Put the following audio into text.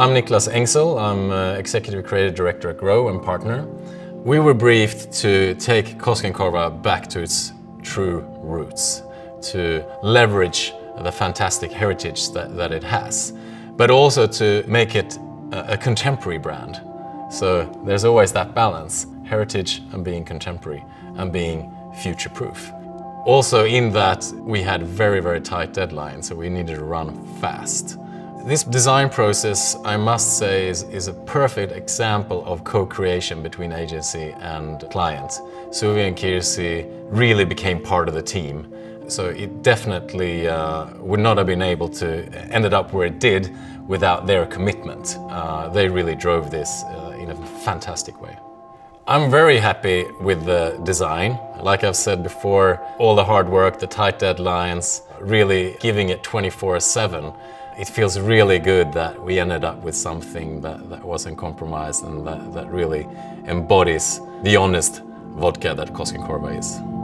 I'm Niclas Engsäll. I'm uh, Executive Creative Director at Grow and partner. We were briefed to take Koskenkorva back to its true roots, to leverage the fantastic heritage that, that it has, but also to make it a, a contemporary brand. So there's always that balance, heritage and being contemporary and being future-proof. Also in that we had very, very tight deadlines, so we needed to run fast. This design process, I must say, is, is a perfect example of co-creation between agency and clients. Suvi and Kirsi really became part of the team. So it definitely uh, would not have been able to ended up where it did without their commitment. Uh, they really drove this uh, in a fantastic way. I'm very happy with the design. Like I've said before, all the hard work, the tight deadlines, really giving it 24-7 it feels really good that we ended up with something that, that wasn't compromised and that, that really embodies the honest vodka that Koskenkorva is.